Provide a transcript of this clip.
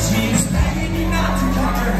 She's begging me not to cut her